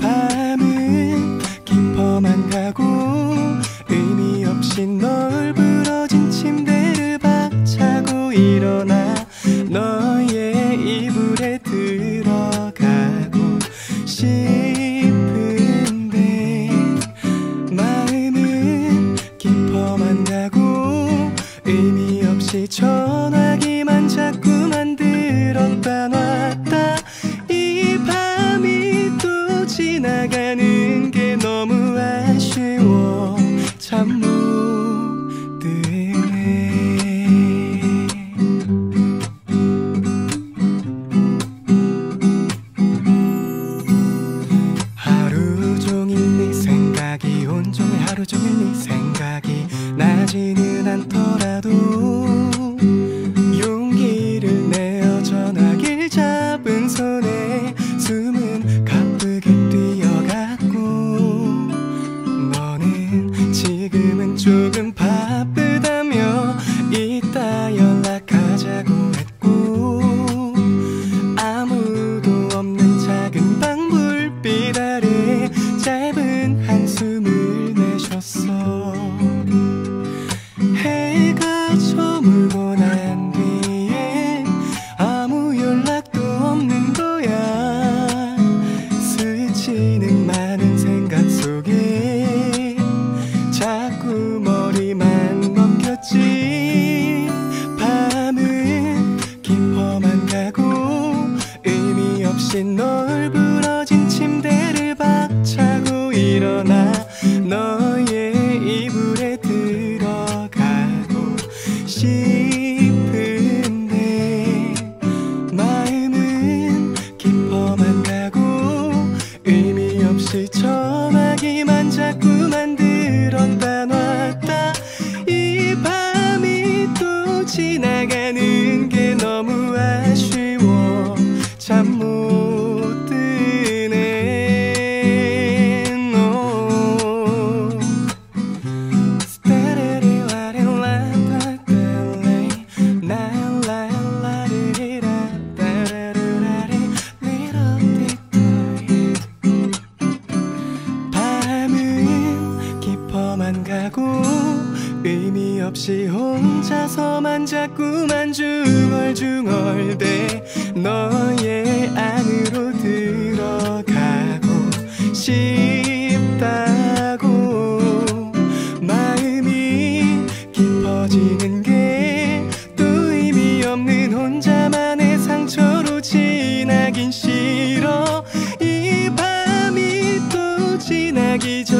밤은 깊어만 가고 가는 게 너무 아쉬워. 참 무등해 하루 종일 네 생각이 온종일 하루 종일 네 생각이 나지는 않더라도 your life. 하고 의미 없이 혼자서만 자꾸만 중얼중얼대 너의 안으로 들어가고 싶다고. 마음이 깊어지는 게 또 의미 없는 혼자만의 상처로 지나긴 싫어. 이 밤이 또 지나기 전